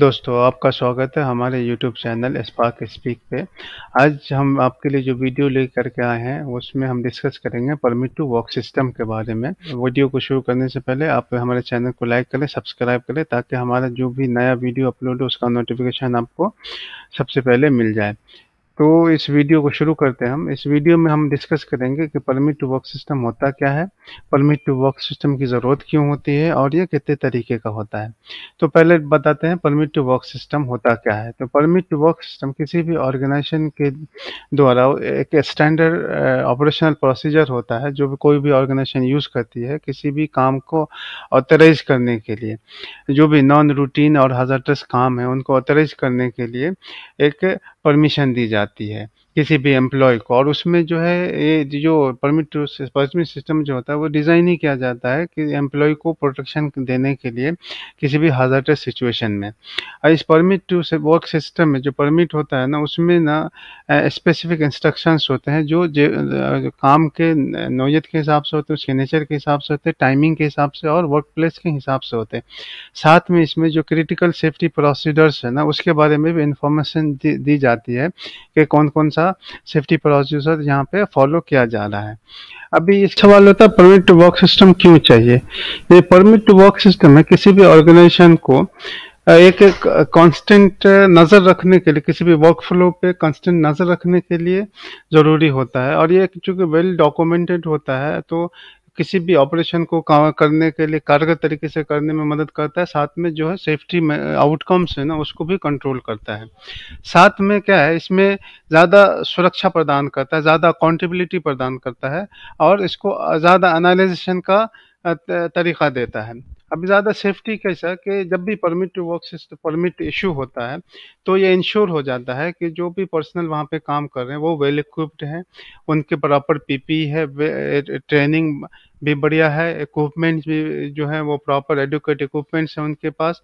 दोस्तों, आपका स्वागत है हमारे यूट्यूब चैनल स्पार्क स्पीक पे। आज हम आपके लिए जो वीडियो लेकर के आए हैं, उसमें हम डिस्कस करेंगे परमिट टू वर्क सिस्टम के बारे में। वीडियो को शुरू करने से पहले आप हमारे चैनल को लाइक करें सब्सक्राइब करें, ताकि हमारा जो भी नया वीडियो अपलोड हो, उसका नोटिफिकेशन आपको सबसे पहले मिल जाए। तो इस वीडियो को शुरू करते हैं हम। इस वीडियो में हम डिस्कस करेंगे कि परमिट टू वर्क सिस्टम होता क्या है परमिट टू वर्क सिस्टम की ज़रूरत क्यों होती है और ये कितने तरीके का होता है। तो पहले बताते हैं परमिट टू वर्क सिस्टम होता क्या है। तो परमिट टू वर्क सिस्टम किसी भी ऑर्गेनाइजेशन के द्वारा एक स्टैंडर्ड ऑपरेशनल प्रोसीजर होता है जो भी कोई भी ऑर्गेनाइजेशन यूज़ करती है किसी भी काम को ऑथराइज करने के लिए। जो भी नॉन रूटीन और हजारटस काम है उनको ऑथराइज करने के लिए एक परमिशन दी जाती है। किसी भी एम्प्लॉय को। और उसमें जो है ये जो परमिट परमिट सिस्टम जो होता है वो डिज़ाइन ही किया जाता है कि एम्प्लॉय को प्रोटेक्शन देने के लिए किसी भी हाजरटस सिचुएशन में। और इस परमिट टू वर्क सिस्टम में जो परमिट होता है ना उसमें ना स्पेसिफिक इंस्ट्रक्शंस होते हैं जो, जो काम के नोयत के हिसाब से होते हैं उसके नेचर के हिसाब से होते हैं टाइमिंग के हिसाब से और वर्क प्लेस के हिसाब से होते हैं। साथ में इसमें जो क्रिटिकल सेफ्टी प्रोसीडर्स है ना उसके बारे में भी इंफॉर्मेशन दी, दी जाती है कि कौन कौन सा सा सेफ्टी प्रोसीजर यहाँ पे फॉलो किया जा रहा है। अभी इस सवाल होता है परमिट टू वर्क सिस्टम क्यों चाहिए? ये परमिट टू वर्क सिस्टम है किसी भी ऑर्गेनाइजेशन को एक कांस्टेंट नज़र रखने के लिए, किसी भी वर्क फ्लो पे कांस्टेंट नज़र रखने के लिए ज़रूरी होता है। और ये चूँकि वेल डॉक्यूमेंटेड होता है तो किसी भी ऑपरेशन को करने के लिए, कारगर तरीके से करने में मदद करता है, साथ में जो है सेफ्टी में, आउटकम्स है ना, उसको भी कंट्रोल करता है। साथ में क्या है, इसमें ज़्यादा सुरक्षा प्रदान करता है, ज़्यादा अकाउंटेबिलिटी प्रदान करता है और इसको ज़्यादा एनालिजेशन का तरीका देता है। अब ज़्यादा सेफ्टी कैसा कि जब भी permit to work permit issue होता है तो ये इंश्योर हो जाता है कि जो भी पर्सनल वहाँ पे काम कर रहे हैं, वो वेल इक्विप्ड हैं, उनके प्रॉपर पीपी है ट्रेनिंग भी बढ़िया है इक्विपमेंट्स भी जो है वो प्रॉपर एडुकेट इक्विपमेंट्स हैं उनके पास।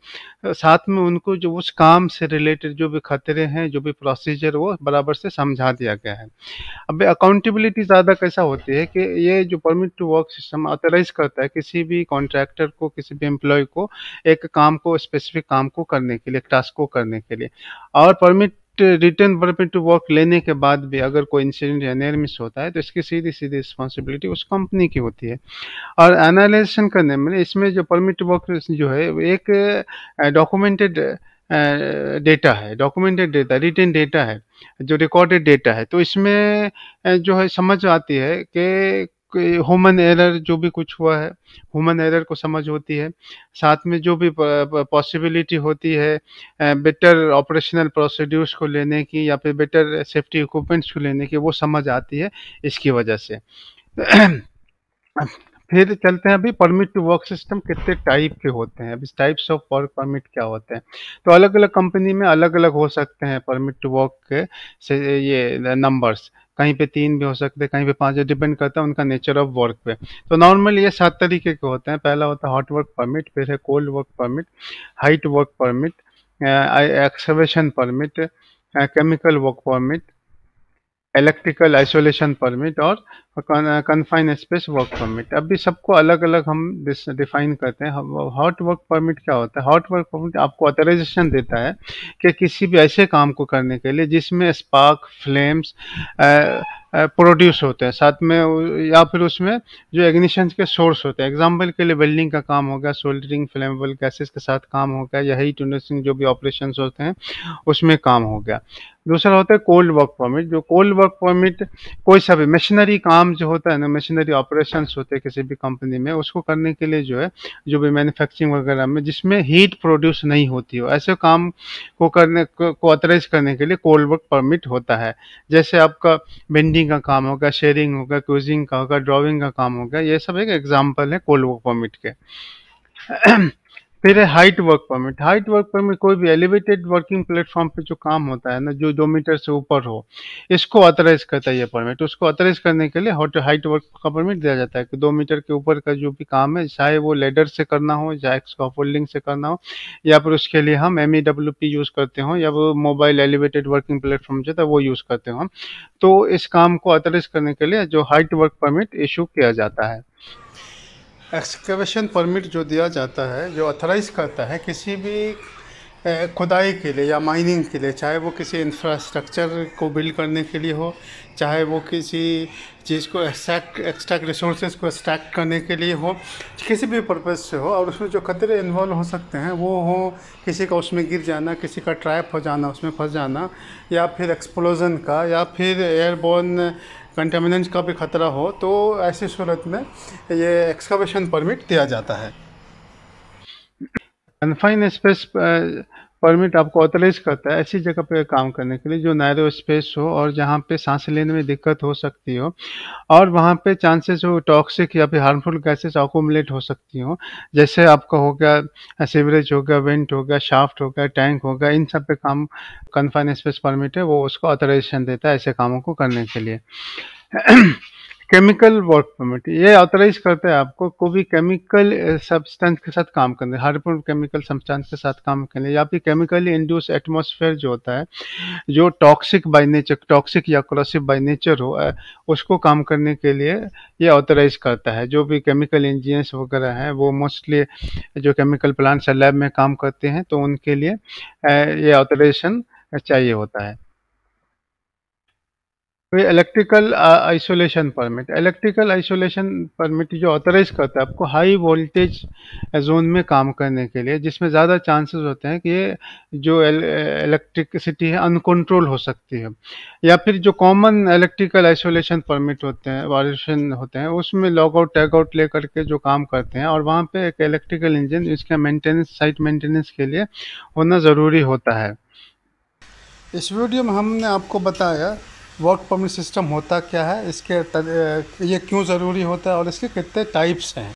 साथ में उनको जो उस काम से रिलेटेड जो भी खतरे हैं, जो भी प्रोसीजर वो बराबर से समझा दिया गया है। अब अकाउंटेबिलिटी ज़्यादा कैसा होती है कि ये जो permit to work system authorize करता है किसी भी कॉन्ट्रैक्टर को, किसी भी एम्प्लॉय को एक काम को स्पेसिफिक काम को करने के लिए टास्क को करने के लिए। और permit return permit to work लेने के बाद भी अगर कोई इंसिडेंट या नेर मिस होता है तो इसकी सीधी सीधी रिस्पॉन्सिबिलिटी उस कंपनी की होती है। और एनालिजेशन करने में इसमें जो परमिट टू वर्क जो है एक डॉक्यूमेंटेड डेटा है। डॉक्यूमेंटेड डेटा रिटर्न डेटा है, जो रिकॉर्डेड डेटा है। तो इसमें जो है समझ आती है कि ह्यूमन एरर जो भी कुछ हुआ है ह्यूमन एरर को समझ होती है। साथ में जो भी पॉसिबिलिटी होती है बेटर ऑपरेशनल प्रोसीड्यूर्स को लेने की या फिर बेटर सेफ्टी इक्विपमेंट्स को लेने की, वो समझ आती है इसकी वजह से। फिर चलते हैं अभी परमिट टू वर्क सिस्टम कितने टाइप के होते हैं। अभी टाइप्स ऑफ़ वर्क परमिट क्या होते हैं? तो अलग अलग कंपनी में अलग अलग हो सकते हैं परमिट टू वर्क के से, ये नंबर्स कहीं पे तीन भी हो सकते हैं, कहीं पे पाँच डिपेंड करता है उनका नेचर ऑफ़ वर्क पे। तो नॉर्मली ये सात तरीके के होते हैं। पहला होता है हॉट वर्क परमिट फिर है cold work permit height work permit excavation permit chemical work permit electrical isolation permit और कन्फाइन स्पेस वर्क परमिट अभी सबको अलग अलग हम डिफाइन करते हैं। हॉट वर्क परमिट क्या होता है? हॉट वर्क परमिट आपको ऑथराइजेशन देता है कि किसी भी ऐसे काम को करने के लिए जिसमें स्पार्क फ्लेम्स प्रोड्यूस होते हैं। साथ में या फिर उसमें जो एग्निशन के सोर्स होते हैं। एग्ज़ाम्पल के लिए वेल्डिंग का काम हो गया सोल्डरिंग फ्लेमेबल गैसेस के साथ काम हो गया, या हीट इंडस्ट्रिंग जो भी ऑपरेशन होते हैं, उसमें काम हो गया। दूसरा होता है कोल्ड वर्क परमिट जो कोल्ड वर्क परमिट कोई सा भी मशीनरी काम जो होता है ना मशीनरी ऑपरेशन होते हैं किसी भी कंपनी में, उसको करने के लिए जो है, जो भी मैन्युफैक्चरिंग वगैरह में, जिसमें हीट प्रोड्यूस नहीं होती हो, ऐसे काम को करने, को ऑथराइज करने के लिए कोल्ड वर्क परमिट होता है। जैसे आपका बेंडिंग का काम होगा शेयरिंग होगा क्यूजिंग का होगा ड्राइंग का काम होगा ये सब एक एग्ज़ाम्पल है कोल्ड वर्क परमिट के। फिर है height work permit height work permit कोई भी एलिवेटेड वर्किंग प्लेटफॉर्म पे जो काम होता है ना, जो दो मीटर से ऊपर हो, इसको ऑथराइज करता है ये परमिट उसको ऑथराइज करने के लिए हॉट हाइट वर्क का परमिट दिया जाता है कि दो मीटर के ऊपर का जो भी काम है, चाहे वो लेडर से करना हो चाहे स्कॉफोल्डिंग से करना हो, या फिर उसके लिए हम एमईडब्ल्यूपी यूज़ करते हो, या वो मोबाइल एलिवेटेड वर्किंग प्लेटफॉर्म जो था वो यूज़ करते हो हम. तो इस काम को ऑथराइज करने के लिए जो हाइट वर्क परमिट इशू किया जाता है. एक्सकवेशन परमिट जो दिया जाता है, जो ऑथराइज करता है किसी भी खुदाई के लिए या माइनिंग के लिए, चाहे वो किसी इंफ्रास्ट्रक्चर को बिल्ड करने के लिए हो, चाहे वो किसी चीज़ को एक्सट्रैक्ट एक्स्ट्रा रिसोर्सेज को एक्सट्रैक्ट करने के लिए हो, किसी भी पर्पज़ से हो, और उसमें जो खतरे इन्वॉल्व हो सकते हैं, वो हो किसी का उसमें गिर जाना, किसी का ट्रैप हो जाना, उसमें फंस जाना, या फिर एक्सप्लोजन का, या फिर एयरबोर्न कंटेमिनेंट का भी खतरा हो तो ऐसी सूरत में ये एक्सकवेशन परमिट दिया जाता है। कन्फाइन स्पेस परमिट आपको ऑथराइज करता है ऐसी जगह पे काम करने के लिए जो नैरो स्पेस हो और जहाँ पे सांस लेने में दिक्कत हो सकती हो और वहाँ पे चांसेस हो टॉक्सिक या फिर हार्मफुल गैसेस अकोमुलेट हो सकती हो। जैसे आपका हो गया सीवरेज हो गया वेंट हो गया शाफ्ट हो गया टैंक हो गया, इन सब पे काम कन्फाइन स्पेस परमिट है, वो उसको ऑथराइजेशन देता है ऐसे कामों को करने के लिए। केमिकल वर्क परमिट ये ऑथराइज करता है आपको कोई भी केमिकल सब्सटेंस के साथ काम करने हार्मफुल केमिकल सब्सटेंस के साथ काम करने। या फिर केमिकली इंड्यूस एटमॉस्फेयर जो होता है, जो टॉक्सिक बाय नेचर टॉक्सिक या क्रोसिव बाय नेचर हो उसको काम करने के लिए ये ऑथराइज करता है। जो भी केमिकल इंजीनियर्स वगैरह हैं, वो मोस्टली जो केमिकल प्लांट्स लैब में काम करते हैं तो उनके लिए ये ऑथराइजेशन चाहिए होता है। Electrical isolation permit electrical isolation permit जो ऑथराइज करता है आपको हाई वोल्टेज जोन में काम करने के लिए, जिसमें ज़्यादा चांसेस होते हैं कि ये जो इलेक्ट्रिसिटी है अनकंट्रोल हो सकती है। या फिर जो कॉमन इलेक्ट्रिकल आइसोलेशन परमिट होते हैं वायलेशन होते हैं, उसमें लॉग आउट टैग आउट ले करके जो काम करते हैं, और वहाँ पर एक इलेक्ट्रिकल इंजन इसका मेंटेनेंस साइट मेंटेनेंस के लिए होना ज़रूरी होता है। इस वीडियो में हमने आपको बताया वर्क परमिट सिस्टम होता क्या है? इसके ये क्यों ज़रूरी होता है और इसके कितने टाइप्स हैं?